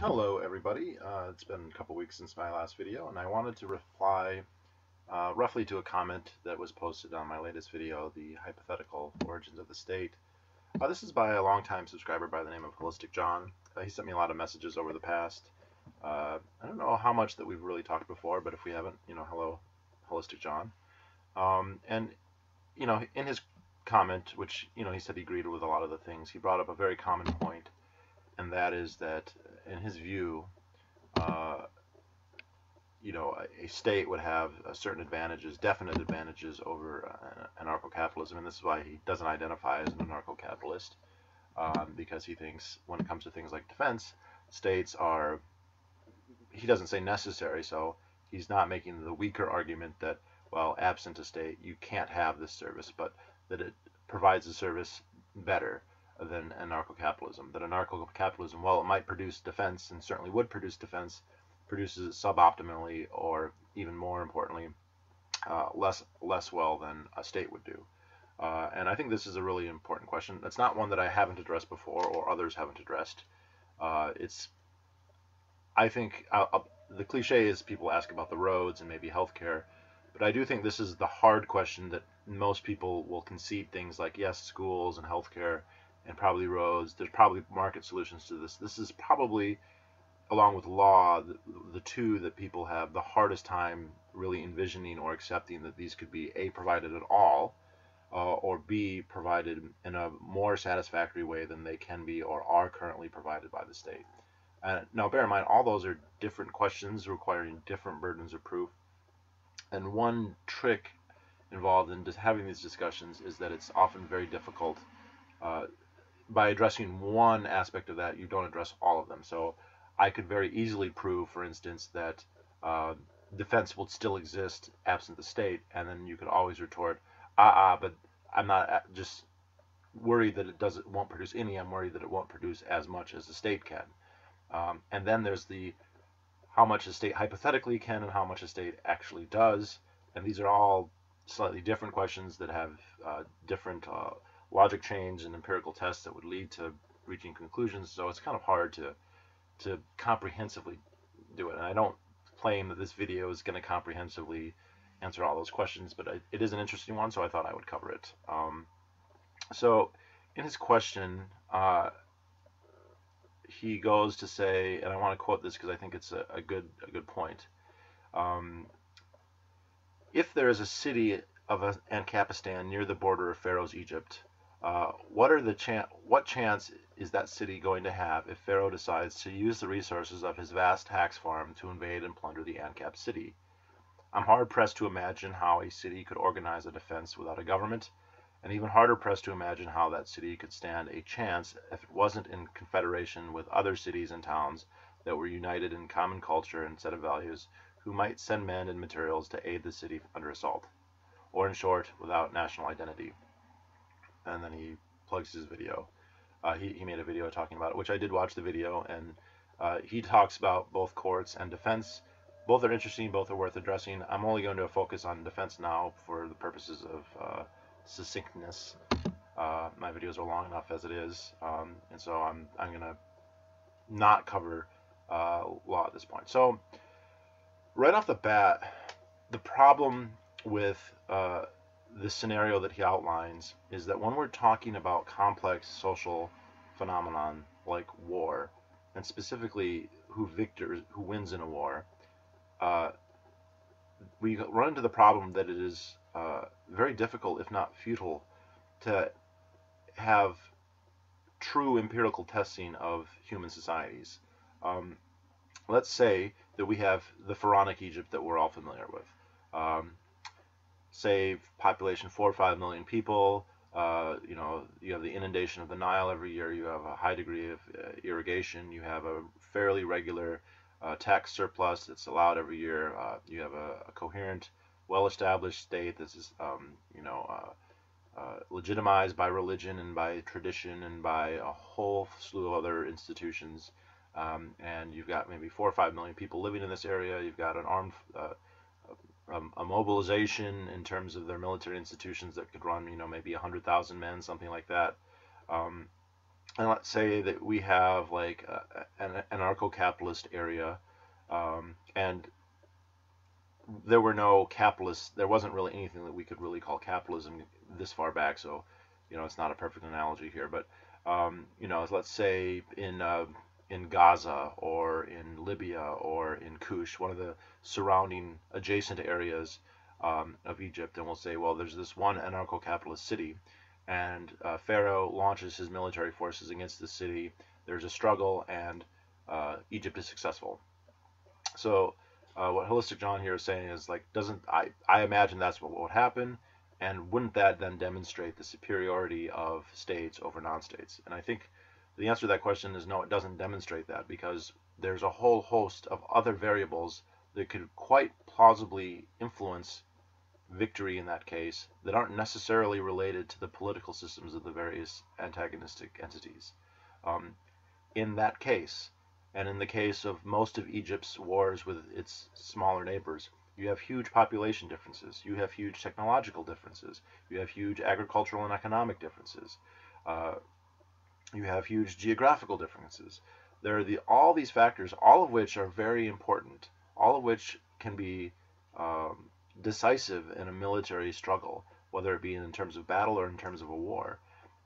Hello everybody, uh, it's been a couple weeks since my last video and I wanted to reply uh, roughly to a comment that was posted on my latest video, the hypothetical origins of the state. Uh, this is by a longtime subscriber by the name of Holistic John. Uh, he sent me a lot of messages over the past. Uh, I don't know how much that we've really talked before, but if we haven't, you know, hello Holistic John. Um, and, you know, in his comment, which, you know, he said he agreed with a lot of the things, he brought up a very common point and that is that in his view, uh, you know, a, a, state would have certain advantages, definite advantages over uh, anarcho-capitalism, and this is why he doesn't identify as an anarcho-capitalist, um, because he thinks when it comes to things like defense, states are, he doesn't say necessary, so he's not making the weaker argument that, well, absent a state, you can't have this service, but that it provides the service better than anarcho-capitalism. That anarcho-capitalism, while it might produce defense and certainly would produce defense, produces it suboptimally or even more importantly, uh, less less well than a state would do. Uh, and I think this is a really important question. It's not one that I haven't addressed before or others haven't addressed. Uh, it's, I think, uh, uh, the cliche is people ask about the roads and maybe healthcare, but I do think this is the hard question that most people will concede things like yes, schools and healthcare and probably roads. There's probably market solutions to this. This is probably, along with law, the, the two that people have the hardest time really envisioning or accepting that these could be A, provided at all, uh, or B, provided in a more satisfactory way than they can be or are currently provided by the state. Uh, now, bear in mind, all those are different questions requiring different burdens of proof. And one trick involved in just having these discussions is that it's often very difficult uh, by addressing one aspect of that, you don't address all of them. So I could very easily prove, for instance, that uh, defense would still exist absent the state, and then you could always retort, ah, ah, but I'm not uh, just worried that it doesn't won't produce any. I'm worried that it won't produce as much as the state can. Um, and then there's the how much a state hypothetically can and how much a state actually does. And these are all slightly different questions that have uh, different uh, logic chains and empirical tests that would lead to reaching conclusions. So it's kind of hard to to comprehensively do it. And I don't claim that this video is going to comprehensively answer all those questions, but it is an interesting one, so I thought I would cover it. Um, so in his question, uh, he goes to say, and I want to quote this because I think it's a, a, good a good point. Um, if there is a city of Ancapistan near the border of Pharaoh's Egypt, uh, what are the chan what chance is that city going to have if Pharaoh decides to use the resources of his vast tax farm to invade and plunder the Ancap city? I'm hard pressed to imagine how a city could organize a defense without a government, and even harder pressed to imagine how that city could stand a chance if it wasn't in confederation with other cities and towns that were united in common culture and set of values who might send men and materials to aid the city under assault, or in short, without national identity and then he plugs his video. Uh, he, he made a video talking about it, which I did watch the video, and uh, he talks about both courts and defense. Both are interesting, both are worth addressing. I'm only going to focus on defense now for the purposes of uh, succinctness. Uh, my videos are long enough as it is, um, and so I'm, I'm going to not cover uh, law at this point. So, right off the bat, the problem with uh, the scenario that he outlines is that when we're talking about complex social phenomenon like war, and specifically who victors, who wins in a war, uh, we run into the problem that it is uh, very difficult, if not futile, to have true empirical testing of human societies. Um, let's say that we have the pharaonic Egypt that we're all familiar with. Um, say population four or five million people. Uh, you know, you have the inundation of the Nile every year. You have a high degree of uh, irrigation. You have a fairly regular uh, tax surplus that's allowed every year. Uh, you have a, a coherent, well-established state that is, um, you know, uh, uh, legitimized by religion and by tradition and by a whole slew of other institutions. Um, and you've got maybe four or five million people living in this area. You've got an armed a mobilization in terms of their military institutions that could run, you know, maybe 100,000 men, something like that. Um, and let's say that we have like a, an anarcho-capitalist area, um, and there were no capitalists. There wasn't really anything that we could really call capitalism this far back. So, you know, it's not a perfect analogy here, but um, you know, let's say in uh, in Gaza or in Libya or in Kush, one of the surrounding adjacent areas um, of Egypt, and we'll say, well, there's this one anarcho-capitalist city, and uh, Pharaoh launches his military forces against the city. There's a struggle, and uh, Egypt is successful. So uh, what Holistic John here is saying is like, doesn't I? I imagine that's what would happen, and wouldn't that then demonstrate the superiority of states over non-states? And I think the answer to that question is no, it doesn't demonstrate that because there's a whole host of other variables that could quite plausibly influence victory in that case that aren't necessarily related to the political systems of the various antagonistic entities. Um, in that case, and in the case of most of Egypt's wars with its smaller neighbors, you have huge population differences. You have huge technological differences. You have huge agricultural and economic differences. Uh, you have huge geographical differences. There are the, all these factors, all of which are very important, all of which can be um, decisive in a military struggle, whether it be in terms of battle or in terms of a war.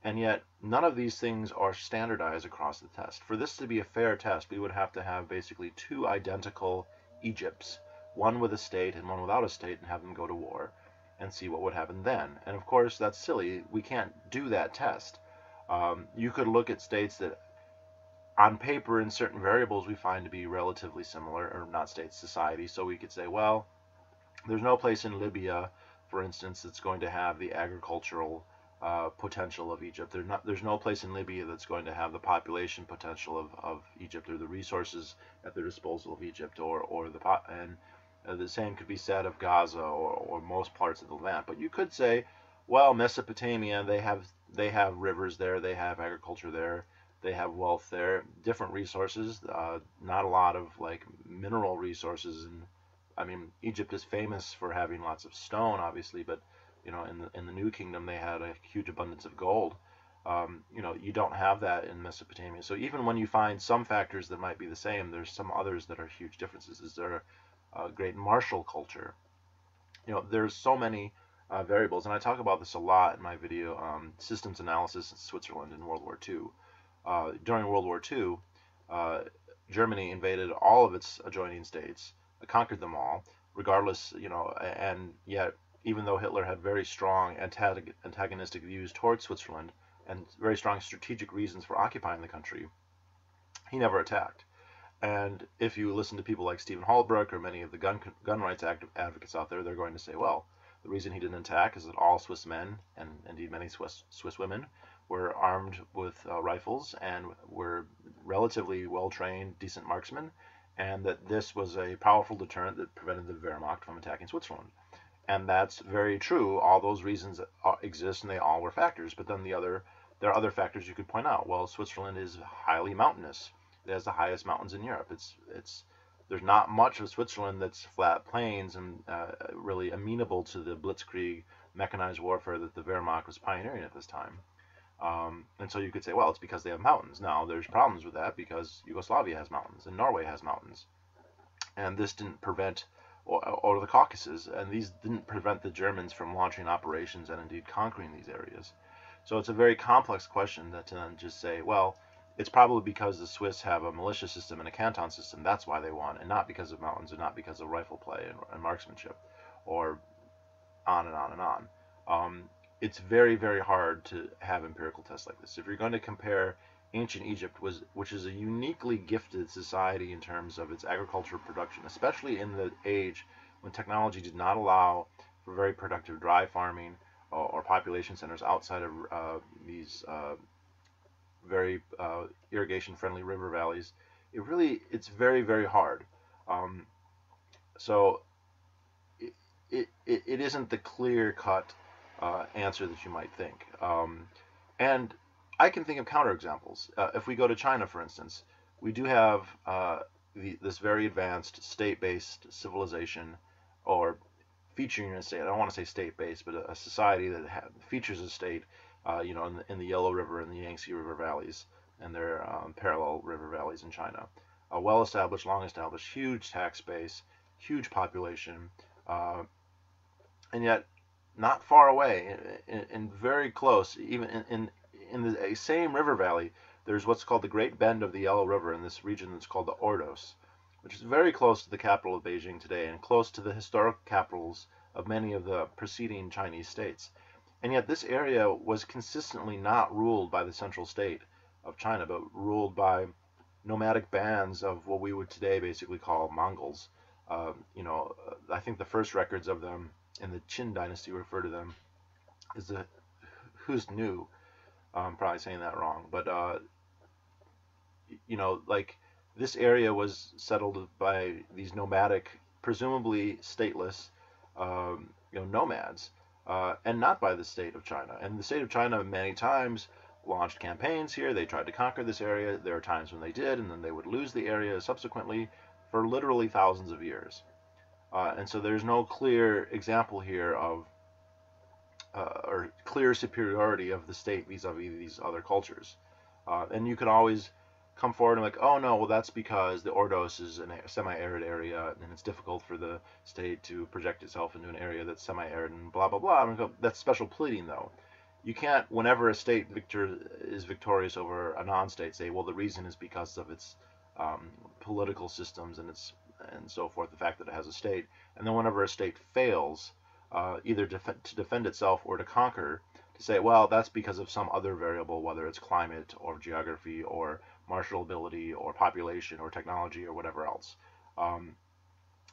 And yet, none of these things are standardized across the test. For this to be a fair test, we would have to have basically two identical Egypts, one with a state and one without a state, and have them go to war and see what would happen then. And of course, that's silly. We can't do that test. Um, you could look at states that, on paper, in certain variables, we find to be relatively similar, or not states, society. So we could say, well, there's no place in Libya, for instance, that's going to have the agricultural uh, potential of Egypt. There's not, there's no place in Libya that's going to have the population potential of, of Egypt or the resources at the disposal of Egypt or, or the and uh, the same could be said of Gaza or, or most parts of the land. But you could say, well, Mesopotamia, they have they have rivers there, they have agriculture there, they have wealth there, different resources. Uh, not a lot of like mineral resources, and I mean Egypt is famous for having lots of stone, obviously, but you know, in the in the New Kingdom, they had a huge abundance of gold. Um, you know, you don't have that in Mesopotamia. So even when you find some factors that might be the same, there's some others that are huge differences. Is there a great martial culture? You know, there's so many uh, variables, and I talk about this a lot in my video, um, Systems Analysis in Switzerland in World War II. Uh, during World War II, uh, Germany invaded all of its adjoining states, conquered them all, regardless, you know, and yet even though Hitler had very strong antagonistic views towards Switzerland and very strong strategic reasons for occupying the country, he never attacked. And if you listen to people like Stephen Halbrook or many of the gun, gun rights advocates out there, they're going to say, well, the reason he didn't attack is that all Swiss men, and indeed many Swiss, Swiss women, were armed with uh, rifles and were relatively well trained, decent marksmen, and that this was a powerful deterrent that prevented the Wehrmacht from attacking Switzerland. And that's very true. All those reasons exist, and they all were factors. But then the other, there are other factors you could point out. Well, Switzerland is highly mountainous. It has the highest mountains in Europe. It's it's there's not much of Switzerland that's flat plains and uh, really amenable to the blitzkrieg mechanized warfare that the Wehrmacht was pioneering at this time. Um, and so you could say, well, it's because they have mountains. Now, there's problems with that because Yugoslavia has mountains and Norway has mountains. And this didn't prevent or, or the Caucasus, and these didn't prevent the Germans from launching operations and indeed conquering these areas. So it's a very complex question that to then just say, well, it's probably because the Swiss have a militia system and a canton system, that's why they won, and not because of mountains, and not because of rifle play and, and marksmanship, or on and on and on. Um, it's very, very hard to have empirical tests like this. If you're going to compare ancient Egypt was, which is a uniquely gifted society in terms of its agricultural production, especially in the age when technology did not allow for very productive dry farming or, or population centers outside of uh, these uh, very uh, irrigation-friendly river valleys. It really, it's very, very hard. Um, so it, it, it isn't the clear-cut uh, answer that you might think. Um, and I can think of counterexamples. Uh, if we go to China, for instance, we do have uh, the, this very advanced state-based civilization, or featuring a state. I don't want to say state-based, but a, a society that features a state. Uh, you know, in the, in the, Yellow River and the Yangtze River valleys, and their um, parallel river valleys in China. A well-established, long-established, huge tax base, huge population, uh, and yet not far away and very close, even in, in, in the same river valley, there's what's called the Great Bend of the Yellow River in this region that's called the Ordos, which is very close to the capital of Beijing today and close to the historic capitals of many of the preceding Chinese states. And yet this area was consistently not ruled by the central state of China, but ruled by nomadic bands of what we would today basically call Mongols. Uh, you know, I think the first records of them in the Qin dynasty refer to them as the Who's New. I'm probably saying that wrong, but uh, you know, like this area was settled by these nomadic, presumably stateless, um, you know, nomads, uh, and not by the state of China. And the state of China many times launched campaigns here. They tried to conquer this area. There are times when they did, and then they would lose the area subsequently for literally thousands of years. Uh, and so there's no clear example here of uh, or clear superiority of the state vis-a-vis -vis these other cultures. Uh, and you can always come forward and like, oh no, well that's because the Ordos is a semi-arid area and it's difficult for the state to project itself into an area that's semi-arid and blah blah blah. Go, that's special pleading though. You can't, whenever a state victor is victorious over a non-state, say, well the reason is because of its um, political systems and its and so forth, the fact that it has a state. And then whenever a state fails, uh, either def to defend itself or to conquer, to say, well, that's because of some other variable, whether it's climate or geography or martial ability or population or technology or whatever else. Um,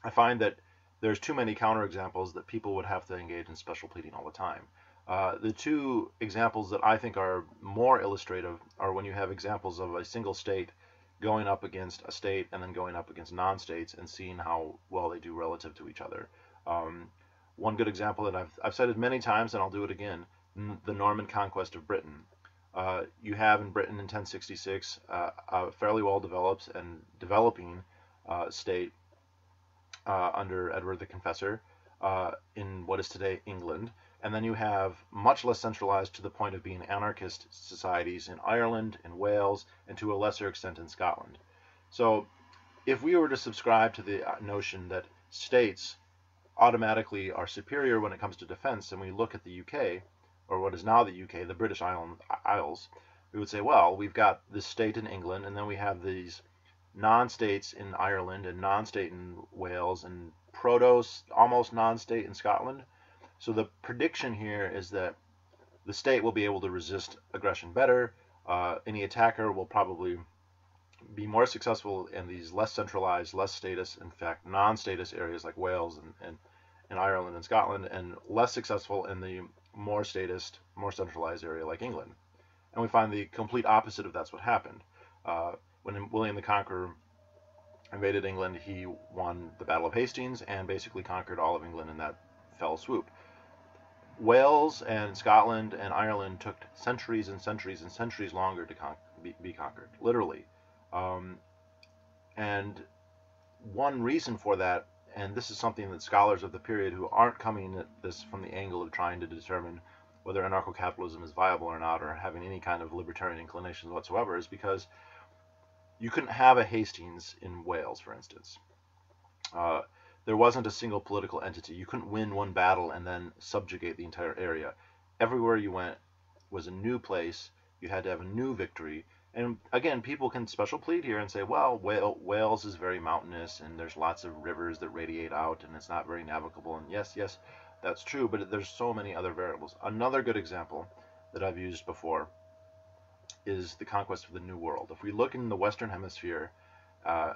I find that there's too many counterexamples that people would have to engage in special pleading all the time. Uh, the two examples that I think are more illustrative are when you have examples of a single state going up against a state and then going up against non-states and seeing how well they do relative to each other. Um, one good example that I've, I've cited many times, and I'll do it again, the Norman conquest of Britain. Uh, you have in Britain in 1066 uh, a fairly well developed and developing uh, state uh, under Edward the Confessor uh, in what is today England. And then you have much less centralized to the point of being anarchist societies in Ireland, in Wales, and to a lesser extent in Scotland. So if we were to subscribe to the notion that states automatically are superior when it comes to defense, and we look at the UK, or what is now the UK, the British Isles, we would say, well, we've got this state in England, and then we have these non-states in Ireland, and non-state in Wales, and proto, almost non-state in Scotland. So the prediction here is that the state will be able to resist aggression better. Uh, any attacker will probably be more successful in these less centralized, less status, in fact, non-status areas like Wales and, and, and Ireland and Scotland, and less successful in the more statist, more centralized area like England. And we find the complete opposite of that's what happened. Uh, when William the Conqueror invaded England, he won the Battle of Hastings and basically conquered all of England in that fell swoop. Wales and Scotland and Ireland took centuries and centuries and centuries longer to con be, be, conquered, literally. Um, and one reason for that, and this is something that scholars of the period who aren't coming at this from the angle of trying to determine whether anarcho-capitalism is viable or not, or having any kind of libertarian inclinations whatsoever, is because you couldn't have a Hastings in Wales, for instance. Uh, there wasn't a single political entity. You couldn't win one battle and then subjugate the entire area. Everywhere you went was a new place. You had to have a new victory. And again, people can special plead here and say, well, Wales is very mountainous and there's lots of rivers that radiate out and it's not very navigable. And yes, yes, that's true, but there's so many other variables. Another good example that I've used before is the conquest of the New World. If we look in the Western Hemisphere, uh,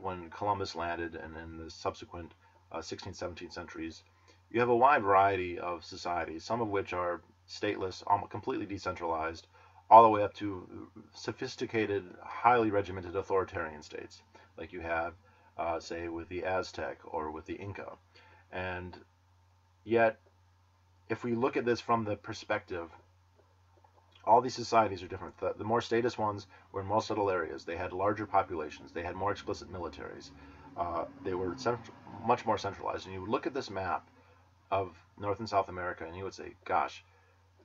when Columbus landed and in the subsequent uh, 16th, 17th centuries, you have a wide variety of societies, some of which are stateless, completely decentralized, all the way up to sophisticated, highly regimented authoritarian states, like you have, uh, say, with the Aztec or with the Inca. And yet, if we look at this from the perspective all these societies are different. The, the more status ones were in more settled areas. They had larger populations. They had more explicit militaries. Uh, they were much more centralized. And you would look at this map of North and South America, and you would say, gosh,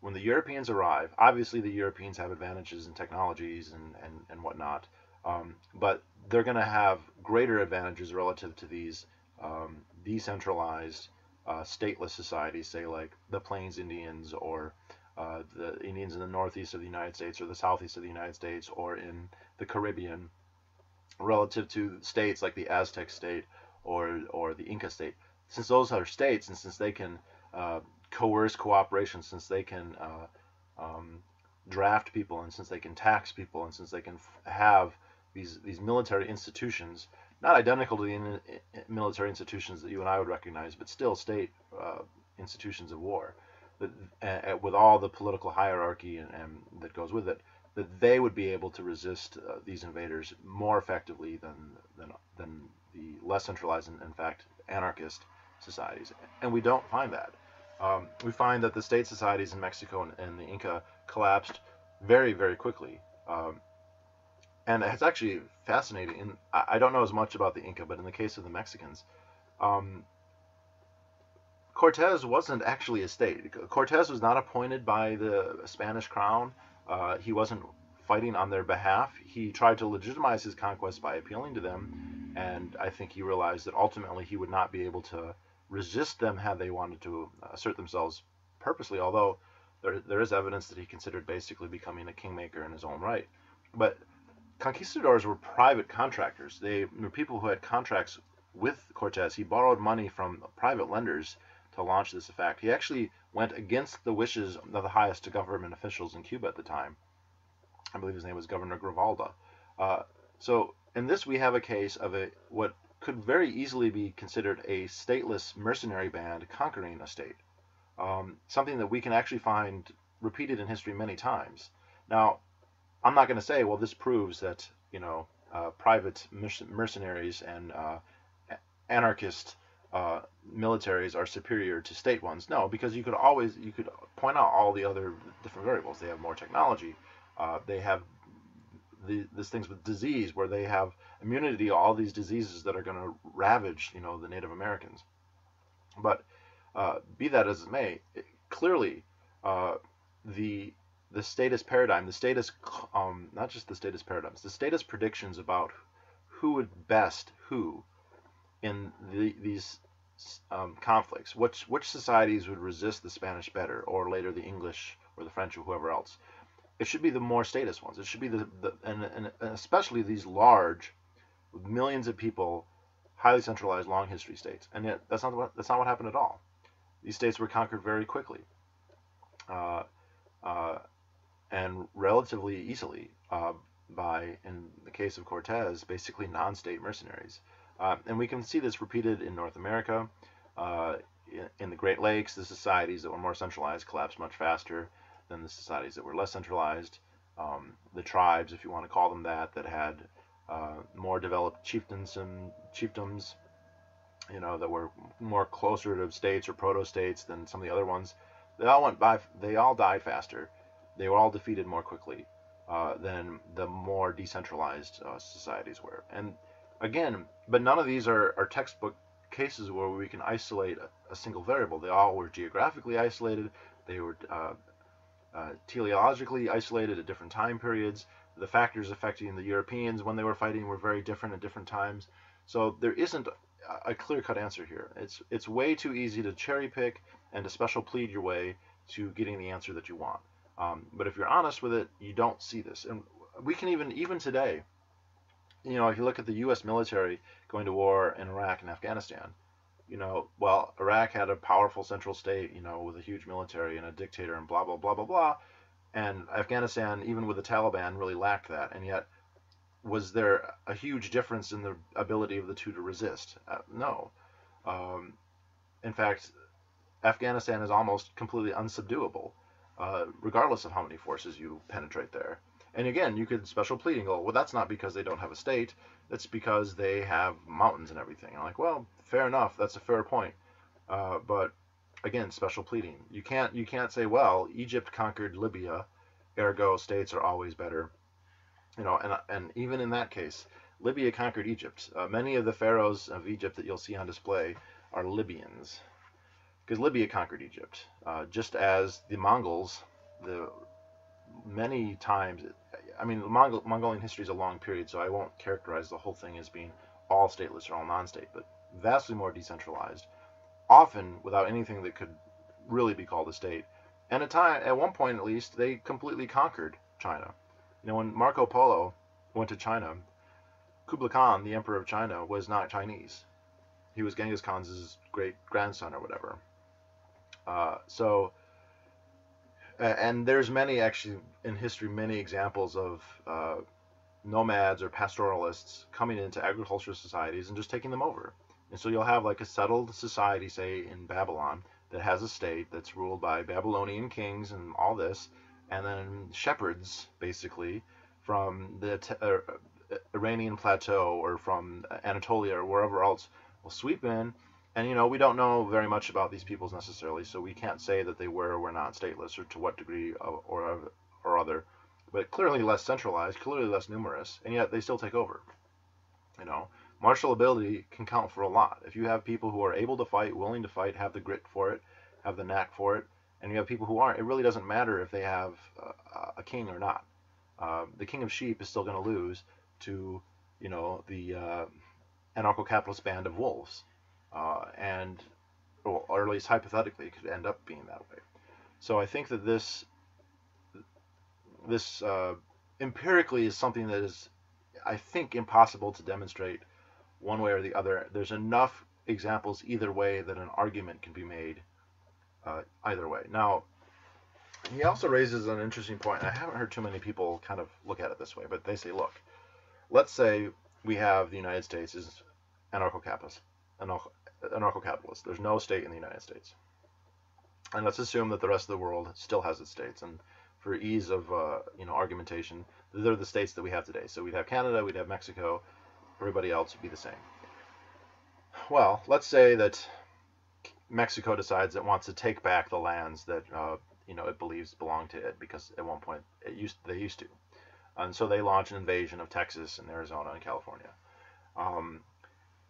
when the Europeans arrive, obviously the Europeans have advantages in technologies and, and, and whatnot, um, but they're going to have greater advantages relative to these um, decentralized, uh, stateless societies, say like the Plains Indians or uh, the Indians in the northeast of the United States or the southeast of the United States or in the Caribbean, relative to states like the Aztec state or or the Inca state. Since those are states, and since they can uh, coerce cooperation, since they can uh, um, draft people, and since they can tax people, and since they can have these these military institutions, not identical to the in, military institutions that you and I would recognize, but still state uh, institutions of war, that, uh, with all the political hierarchy and, and, that goes with it, that they would be able to resist uh, these invaders more effectively than than than the less centralized and in fact anarchist societies, and we don't find that. Um, we find that the state societies in Mexico and, and the Inca collapsed very, very quickly. Um, and it's actually fascinating. And I, I, don't know as much about the Inca, but in the case of the Mexicans, um, Cortez wasn't actually a state. Cortez was not appointed by the Spanish crown. Uh, he wasn't fighting on their behalf. He tried to legitimize his conquest by appealing to them, and I think he realized that ultimately he would not be able to resist them had they wanted to assert themselves purposely, although there, there is evidence that he considered basically becoming a kingmaker in his own right. But conquistadors were private contractors. They were people who had contracts with Cortez. He borrowed money from private lenders to launch this effect. He actually went against the wishes of the highest government officials in Cuba at the time. I believe his name was Governor Grijalva. Uh, so in this we have a case of a what could very easily be considered a stateless mercenary band conquering a state. Um, something that we can actually find repeated in history many times. Now, I'm not going to say, well, this proves that you know uh, private mercenaries and uh, anarchist uh, militaries are superior to state ones. No, because you could always you could point out all the other different variables. They have more technology. Uh, they have the, these things with disease where they have immunity to all these diseases that are going to ravage, you know, the Native Americans. But uh, be that as it may, it, clearly uh, the the statist paradigm, the status, um, not just the status paradigms, the status predictions about who would best who in the, these um, conflicts, which which societies would resist the Spanish better, or later the English or the French or whoever else. It should be the more status ones. It should be the, the and, and especially these large, with millions of people, highly centralized, long history states. And yet that's not what that's not what happened at all. These states were conquered very quickly, uh, uh, and relatively easily uh, by, in the case of Cortez, basically non-state mercenaries. Uh, and we can see this repeated in North America. Uh, in, in the Great Lakes, the societies that were more centralized collapsed much faster than the societies that were less centralized. Um, the tribes, if you want to call them that, that had uh, more developed chieftains and chiefdoms, you know, that were more closer to states or proto-states than some of the other ones. They all went by. They all died faster. They were all defeated more quickly uh, than the more decentralized uh, societies were. And again, but none of these are, are textbook cases where we can isolate a, a, single variable. They all were geographically isolated. They were uh, uh, teleologically isolated at different time periods. The factors affecting the Europeans when they were fighting were very different at different times. So there isn't a clear-cut answer here. It's it's way too easy to cherry pick and to special plead your way to getting the answer that you want. Um, but if you're honest with it, you don't see this. And we can even even today, you know, if you look at the U.S. military going to war in Iraq and Afghanistan, you know, well, Iraq had a powerful central state, you know, with a huge military and a dictator and blah, blah, blah, blah, blah. And Afghanistan, even with the Taliban, really lacked that. And yet, was there a huge difference in the ability of the two to resist? Uh, no. Um, in fact, Afghanistan is almost completely unsubduable, uh, regardless of how many forces you penetrate there. And again, you could special pleading go, well, that's not because they don't have a state. That's because they have mountains and everything. I'm like, well, fair enough. That's a fair point. Uh, but again, special pleading. You can't you can't say, well, Egypt conquered Libya, ergo states are always better. You know, and and even in that case, Libya conquered Egypt. Uh, many of the pharaohs of Egypt that you'll see on display are Libyans, because Libya conquered Egypt, uh, just as the Mongols the many times, I mean, Mongol, Mongolian history is a long period, so I won't characterize the whole thing as being all stateless or all non-state, but vastly more decentralized, often without anything that could really be called a state. And at time, at one point at least, they completely conquered China. You know, when Marco Polo went to China, Kublai Khan, the emperor of China, was not Chinese. He was Genghis Khan's great grandson or whatever. Uh, so, and there's many actually in history, many examples of uh, nomads or pastoralists coming into agricultural societies and just taking them over. And so you'll have like a settled society, say in Babylon, that has a state that's ruled by Babylonian kings and all this, and then shepherds, basically, from the uh, Iranian plateau or from Anatolia or wherever else will sweep in. And, you know, we don't know very much about these peoples necessarily, so we can't say that they were or were not stateless or to what degree or, or other. But clearly less centralized, clearly less numerous, and yet they still take over. You know, martial ability can count for a lot. If you have people who are able to fight, willing to fight, have the grit for it, have the knack for it, and you have people who aren't, it really doesn't matter if they have uh, a king or not. Uh, the king of sheep is still going to lose to, you know, the uh, anarcho-capitalist band of wolves, uh, and or at least hypothetically, it could end up being that way. So I think that this this uh, empirically is something that is, I think, impossible to demonstrate one way or the other. There's enough examples either way that an argument can be made uh, either way. Now, he also raises an interesting point. I haven't heard too many people kind of look at it this way, but they say, look, let's say we have the United States is anarcho-capitalist. Anarcho-capitalist. There's no state in the United States. And let's assume that the rest of the world still has its states. And for ease of uh, you know argumentation, they're the states that we have today. So we'd have Canada, we'd have Mexico, everybody else would be the same. Well, let's say that Mexico decides it wants to take back the lands that uh, you know it believes belong to it because at one point it used they used to, and so they launch an invasion of Texas and Arizona and California, um,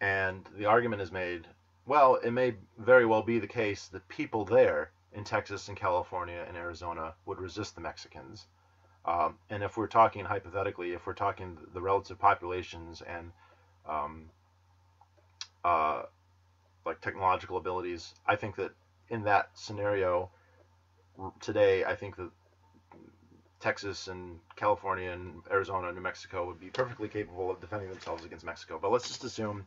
and the argument is made. Well, it may very well be the case that people there in Texas and California and Arizona would resist the Mexicans. Um, and if we're talking hypothetically, if we're talking the relative populations and um, uh, like technological abilities, I think that in that scenario today, I think that Texas and California and Arizona and New Mexico would be perfectly capable of defending themselves against Mexico. But let's just assume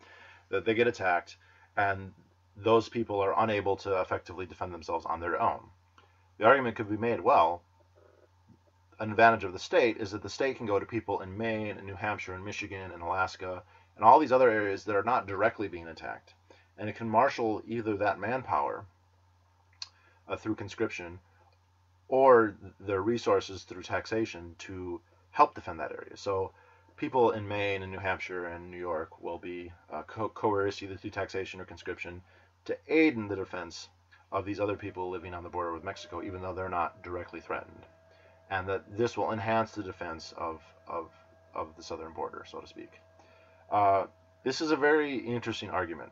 that they get attacked and those people are unable to effectively defend themselves on their own. The argument could be made, well, an advantage of the state is that the state can go to people in Maine and New Hampshire and Michigan and Alaska and all these other areas that are not directly being attacked and it can marshal either that manpower uh, through conscription or their resources through taxation to help defend that area. So people in Maine and New Hampshire and New York will be uh, co coerced either through taxation or conscription to aid in the defense of these other people living on the border with Mexico, even though they're not directly threatened. And that this will enhance the defense of, of, of the southern border, so to speak. Uh, this is a very interesting argument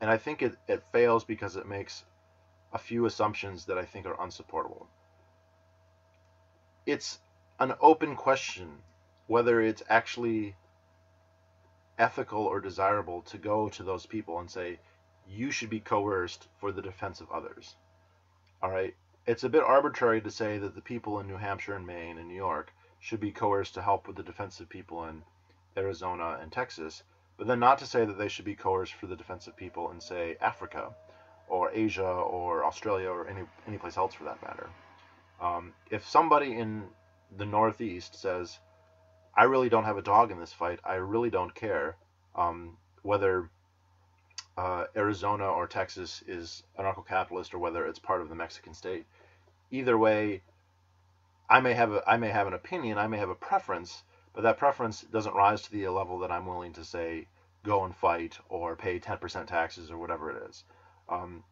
and I think it, it fails because it makes a few assumptions that I think are unsupportable. It's an open question whether it's actually ethical or desirable to go to those people and say, you should be coerced for the defense of others. All right? It's a bit arbitrary to say that the people in New Hampshire and Maine and New York should be coerced to help with the defense of people in Arizona and Texas but then not to say that they should be coerced for the defense of people in, say, Africa or Asia or Australia or any, any place else for that matter. Um, if somebody in the Northeast says, I really don't have a dog in this fight, I really don't care um, whether uh, Arizona or Texas is anarcho-capitalist or whether it's part of the Mexican state. Either way, I may have a, I may have an opinion, I may have a preference, but that preference doesn't rise to the level that I'm willing to say go and fight or pay 10% taxes or whatever it is. Um,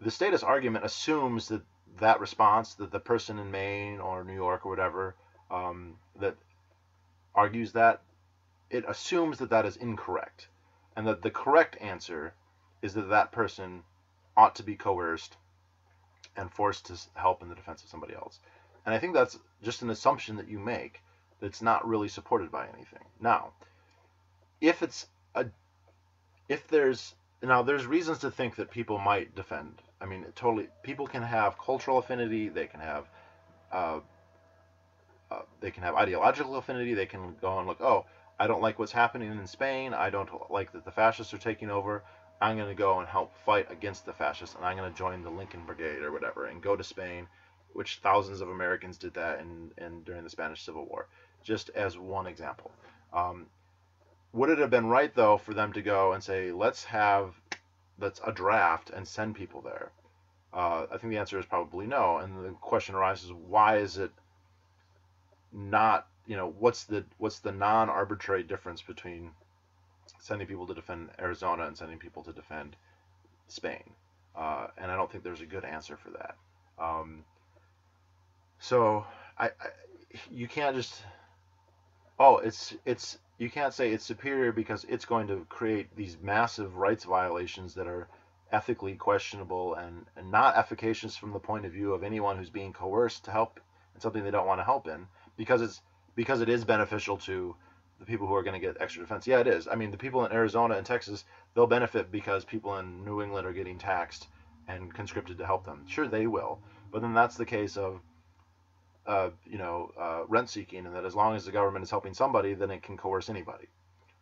the status argument assumes that that response, that the person in Maine or New York or whatever um, that argues that, it assumes that that is incorrect, and that the correct answer is that that person ought to be coerced and forced to help in the defense of somebody else. And I think that's just an assumption that you make that's not really supported by anything. Now, if it's a if there's now there's reasons to think that people might defend. I mean, totally people can have cultural affinity, they can have uh, uh, they can have ideological affinity, they can go and look, oh, I don't like what's happening in Spain, I don't like that the fascists are taking over. I'm going to go and help fight against the fascists, and I'm going to join the Lincoln Brigade or whatever, and go to Spain, which thousands of Americans did that in, in during the Spanish Civil War, just as one example. Um, would it have been right though for them to go and say, let's have let's a draft and send people there? Uh, I think the answer is probably no. And the question arises, why is it not? You know, what's the what's the non-arbitrary difference between sending people to defend Arizona and sending people to defend Spain. Uh, and I don't think there's a good answer for that. Um, so I, I, you can't just oh it's it's you can't say it's superior because it's going to create these massive rights violations that are ethically questionable and, and not efficacious from the point of view of anyone who's being coerced to help in something they don't want to help in because it's because it is beneficial to the people who are going to get extra defense. Yeah, it is. I mean, the people in Arizona and Texas, they'll benefit because people in New England are getting taxed and conscripted to help them. Sure, they will. But then that's the case of, uh, you know, uh, rent seeking, and that as long as the government is helping somebody, then it can coerce anybody,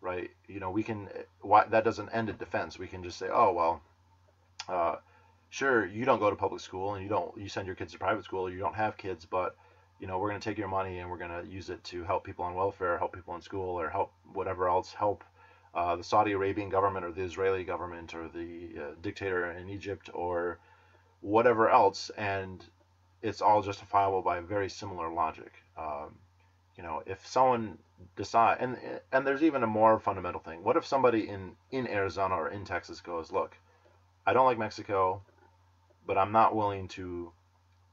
right? You know, we can. Why that doesn't end at defense. We can just say, oh well, uh, sure, you don't go to public school and you don't you send your kids to private school, or you don't have kids, but you know, we're going to take your money and we're going to use it to help people on welfare, help people in school, or help whatever else, help uh, the Saudi Arabian government or the Israeli government or the uh, dictator in Egypt or whatever else, and it's all justifiable by very similar logic. Um, you know, if someone decide, and and there's even a more fundamental thing. What if somebody in in Arizona or in Texas goes, look, I don't like Mexico, but I'm not willing to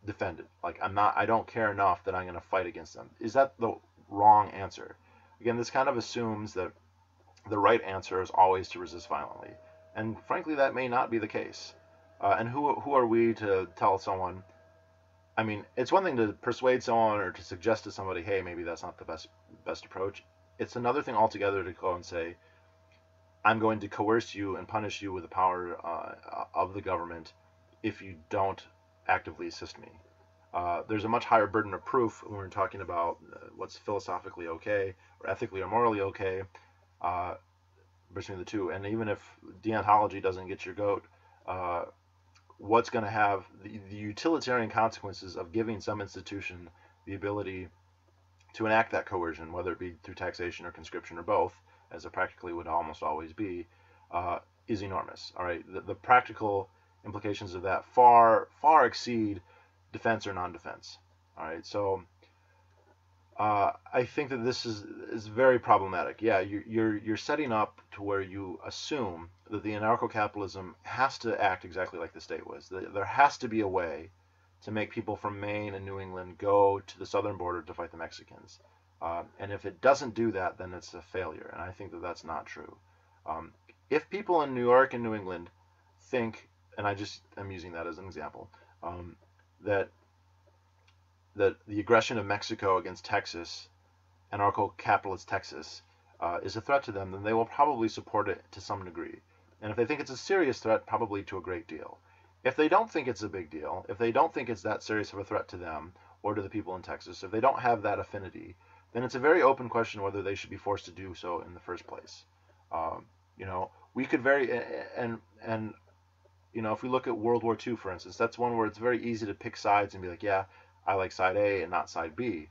defend it. Like I'm not, I don't care enough that I'm going to fight against them. Is that the wrong answer? Again, this kind of assumes that the right answer is always to resist violently, and frankly, that may not be the case. Uh, and who who are we to tell someone? I mean, it's one thing to persuade someone or to suggest to somebody, hey, maybe that's not the best best approach. It's another thing altogether to go and say, I'm going to coerce you and punish you with the power uh, of the government if you don't actively assist me. Uh, there's a much higher burden of proof when we're talking about uh, what's philosophically okay or ethically or morally okay uh, between the two. And even if deontology doesn't get your goat, uh, what's going to have the, the utilitarian consequences of giving some institution the ability to enact that coercion, whether it be through taxation or conscription or both, as it practically would almost always be, uh, is enormous. All right, the, the practical implications of that far far exceed defense or non-defense. All right, so uh, I think that this is is very problematic. Yeah, you're, you're you're setting up to where you assume that the anarcho-capitalism has to act exactly like the state was. There has to be a way to make people from Maine and New England go to the southern border to fight the Mexicans. Uh, and if it doesn't do that, then it's a failure. And I think that that's not true. Um, if people in New York and New England think and I just am using that as an example, um, that that the aggression of Mexico against Texas, anarcho-capitalist Texas, uh, is a threat to them, then they will probably support it to some degree. And if they think it's a serious threat, probably to a great deal. If they don't think it's a big deal, if they don't think it's that serious of a threat to them or to the people in Texas, if they don't have that affinity, then it's a very open question whether they should be forced to do so in the first place. Um, you know, we could very and and you know, if we look at World War II, for instance, that's one where it's very easy to pick sides and be like, yeah, I like side A and not side B.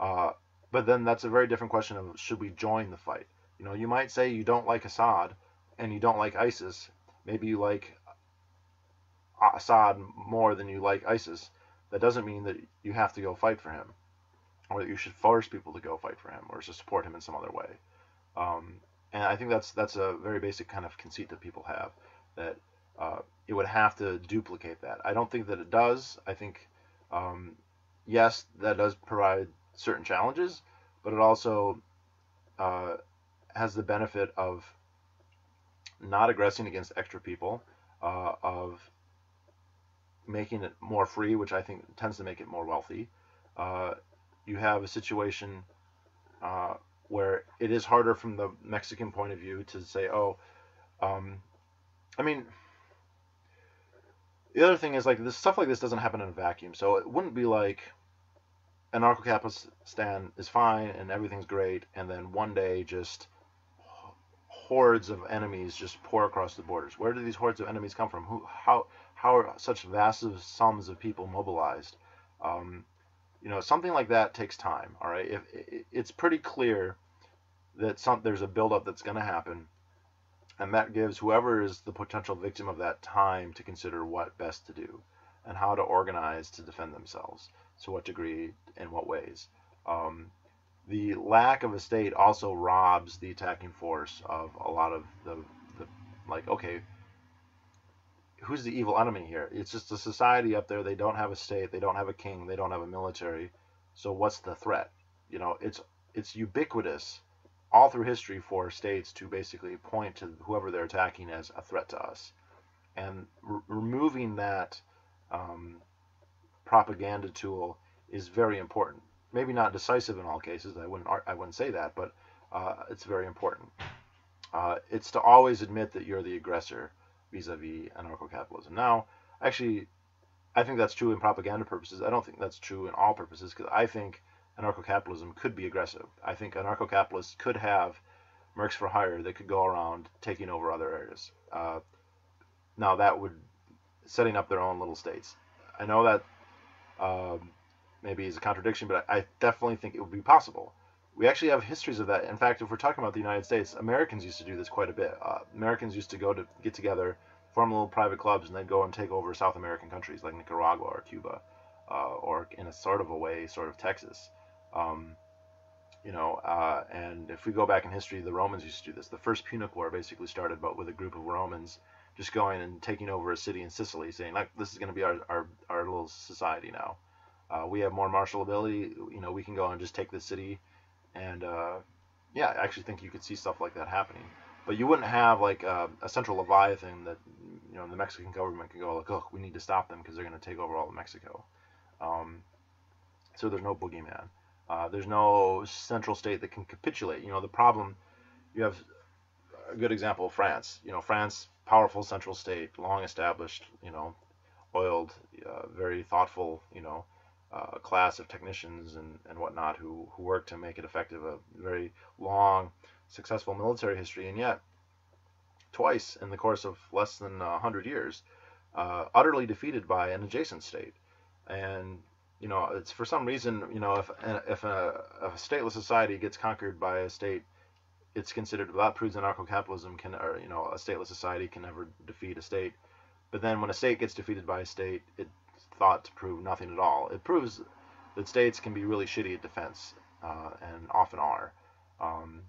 Uh, but then that's a very different question of should we join the fight? You know, you might say you don't like Assad and you don't like ISIS. Maybe you like Assad more than you like ISIS. That doesn't mean that you have to go fight for him, or that you should force people to go fight for him, or to support him in some other way. Um, and I think that's that's a very basic kind of conceit that people have that uh, it would have to duplicate that. I don't think that it does. I think, um, yes, that does provide certain challenges, but it also uh, has the benefit of not aggressing against extra people, uh, of making it more free, which I think tends to make it more wealthy. Uh, you have a situation uh, where it is harder from the Mexican point of view to say, oh, um, I mean, the other thing is like this stuff like this doesn't happen in a vacuum. So it wouldn't be like anarcho-capitalist stand is fine and everything's great, and then one day just hordes of enemies just pour across the borders. Where do these hordes of enemies come from? Who, how, how are such vast sums of people mobilized? Um, you know, something like that takes time. All right, if, it's pretty clear that some there's a buildup that's going to happen, and that gives whoever is the potential victim of that time to consider what best to do and how to organize to defend themselves. To what degree, in what ways. Um, the lack of a state also robs the attacking force of a lot of the, the like, okay, who's the evil enemy here? It's just a society up there. They don't have a state. They don't have a king. They don't have a military. So what's the threat? You know, it's it's ubiquitous all through history for states to basically point to whoever they're attacking as a threat to us, and removing that um, propaganda tool is very important. Maybe not decisive in all cases. I wouldn't I wouldn't say that, but uh, it's very important. Uh, it's to always admit that you're the aggressor vis-a-vis anarcho-capitalism. Now, actually, I think that's true in propaganda purposes. I don't think that's true in all purposes because I think anarcho-capitalism could be aggressive. I think anarcho-capitalists could have mercs for hire that could go around taking over other areas. Uh, now that would setting up their own little states. I know that um, maybe is a contradiction, but I definitely think it would be possible we actually have histories of that. In fact, if we're talking about the United States, Americans used to do this quite a bit. Uh, Americans used to go to get together, form little private clubs, and then go and take over South American countries like Nicaragua or Cuba, uh, or in a sort of a way, sort of Texas. Um, you know, uh, and if we go back in history, the Romans used to do this. The first Punic War basically started, but with a group of Romans just going and taking over a city in Sicily, saying like, "This is going to be our, our our little society now. Uh, we have more martial ability. You know, we can go and just take the city." And uh, yeah, I actually think you could see stuff like that happening. But you wouldn't have like a, a central leviathan that you know the Mexican government could go like, look, we need to stop them because they're going to take over all of Mexico. Um, so there's no boogeyman. Uh, there's no central state that can capitulate. You know the problem. You have a good example of France. You know France, powerful central state, long established. You know, oiled, uh, very thoughtful. You know, uh, class of technicians and, and whatnot who, who work to make it effective, a very long, successful military history, and yet twice in the course of less than 100 years, uh, utterly defeated by an adjacent state. And, you know, it's for some reason, you know, if, if, a, if a stateless society gets conquered by a state, it's considered, that proves anarcho-capitalism can, or, you know, a stateless society can never defeat a state. But then when a state gets defeated by a state, it's thought to prove nothing at all. It proves that states can be really shitty at defense, uh, and often are. Um,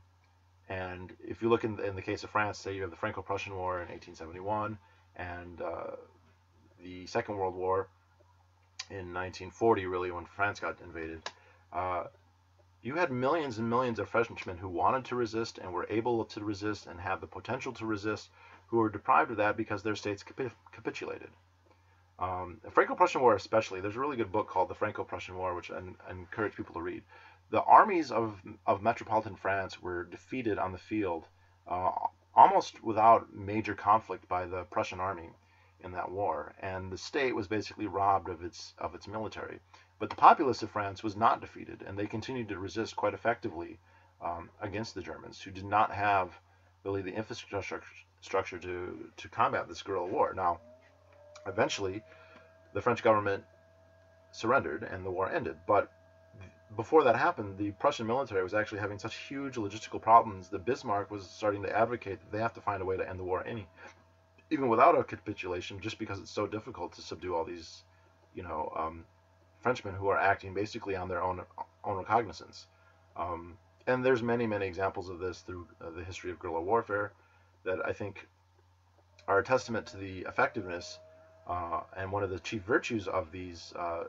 and if you look in the, in the, case of France, say you have the Franco-Prussian War in 1871 and uh, the Second World War in 1940, really when France got invaded. Uh, you had millions and millions of Frenchmen who wanted to resist and were able to resist and have the potential to resist, who were deprived of that because their states capitulated. Um, the Franco-Prussian War, especially, there's a really good book called The Franco-Prussian War, which I, encourage people to read. The armies of, of metropolitan France were defeated on the field uh, almost without major conflict by the Prussian army in that war, and the state was basically robbed of its of its military. But the populace of France was not defeated, and they continued to resist quite effectively um, against the Germans, who did not have really the infrastructure structure to to combat this guerrilla war. Now Eventually, the French government surrendered and the war ended. But before that happened, the Prussian military was actually having such huge logistical problems that Bismarck was starting to advocate that they have to find a way to end the war any, even without a capitulation, just because it's so difficult to subdue all these, you know, um, Frenchmen who are acting basically on their own own recognizance. Um, and there's many, many examples of this through uh, the history of guerrilla warfare that I think are a testament to the effectiveness uh, and one of the chief virtues of these uh,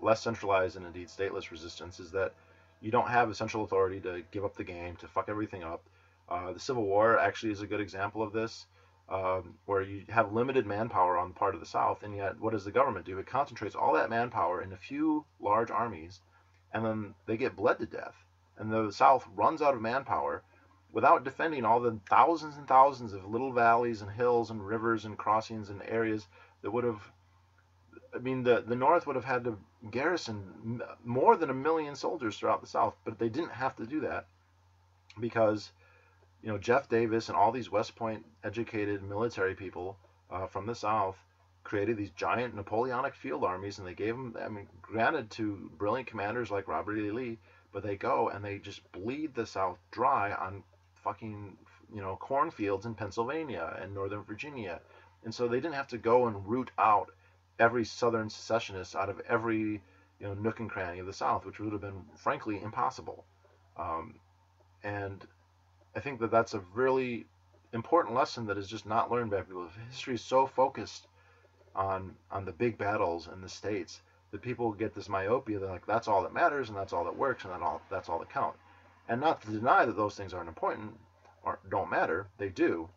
less centralized and indeed stateless resistance is that you don't have a central authority to give up the game, to fuck everything up. Uh, the Civil War actually is a good example of this. Um, where you have limited manpower on the part of the South, and yet what does the government do? It concentrates all that manpower in a few large armies, and then they get bled to death. And the South runs out of manpower without defending all the thousands and thousands of little valleys and hills and rivers and crossings and areas that would have I mean, the, the North would have had to garrison more than a million soldiers throughout the South, but they didn't have to do that because, you know, Jeff Davis and all these West Point educated military people uh, from the South created these giant Napoleonic field armies, and they gave them, I mean, granted to brilliant commanders like Robert E. Lee, but they go and they just bleed the South dry on fucking, you know, cornfields in Pennsylvania and Northern Virginia. And so they didn't have to go and root out every Southern secessionist out of every you know nook and cranny of the South, which would have been frankly impossible. Um, and I think that that's a really important lesson that is just not learned by people. History is so focused on on the big battles in the states that people get this myopia. They're like, that's all that matters, and that's all that works, and that all that's all that count. And not to deny that those things aren't important or don't matter. They do.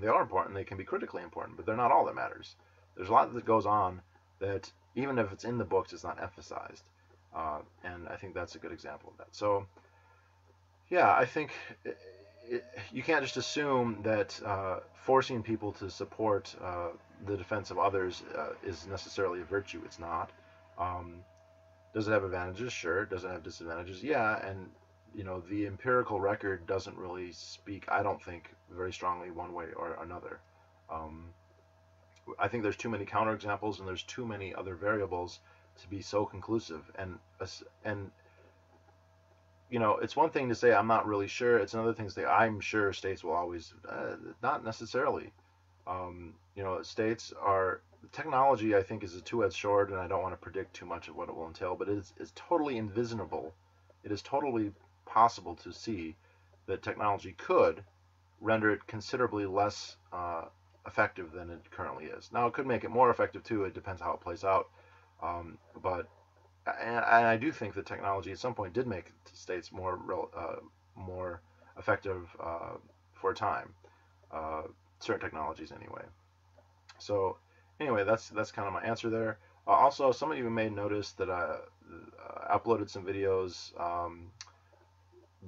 They are important. They can be critically important, but they're not all that matters there's a lot that goes on that even if it's in the books, it's not emphasized. Uh, and I think that's a good example of that. So, yeah, I think it, it, you can't just assume that uh, forcing people to support uh, the defense of others uh, is necessarily a virtue. It's not. Um, does it have advantages? Sure. Does it have disadvantages? Yeah. And you know, the empirical record doesn't really speak, I don't think, very strongly one way or another. Um, I think there's too many counterexamples and there's too many other variables to be so conclusive. And and you know, it's one thing to say I'm not really sure. It's another thing to say I'm sure states will always uh, not necessarily. Um, you know, states are technology. I think is a two-edged sword, and I don't want to predict too much of what it will entail. But it is it's totally invisible. It is totally possible to see that technology could render it considerably less uh, effective than it currently is. Now, it could make it more effective too. It depends how it plays out. Um, but and, and, I do think that technology at some point did make states more uh, more effective uh, for a time. Uh, certain technologies, anyway. So, anyway, that's that's kind of my answer there. Uh, also, some of you may notice that I uh, uploaded some videos. Um,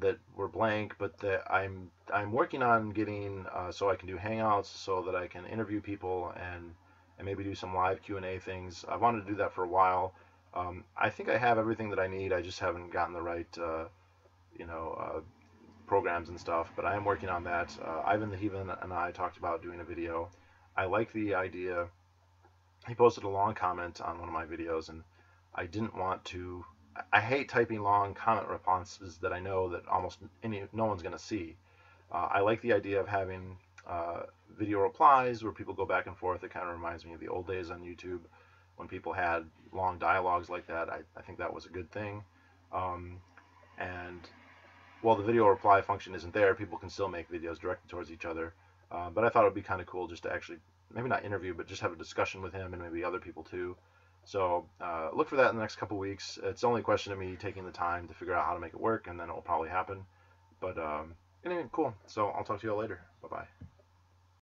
that were blank, but that I'm I'm working on getting uh, so I can do Hangouts, so that I can interview people and and maybe do some live Q and A things. I wanted to do that for a while. Um, I think I have everything that I need. I just haven't gotten the right uh, you know uh, programs and stuff. But I am working on that. Uh, Ivan the Heathen and I talked about doing a video. I like the idea. He posted a long comment on one of my videos, and I didn't want to I hate typing long comment responses that I know that almost any no one's going to see. Uh, I like the idea of having uh, video replies where people go back and forth. It kind of reminds me of the old days on YouTube when people had long dialogues like that. I, I think that was a good thing. Um, and while the video reply function isn't there, people can still make videos directed towards each other. Uh, but I thought it would be kind of cool just to actually, maybe not interview, but just have a discussion with him and maybe other people too. So uh, look for that in the next couple weeks. It's only a question of me taking the time to figure out how to make it work, and then it will probably happen. But um, anyway, cool. So I'll talk to you all later. Bye bye.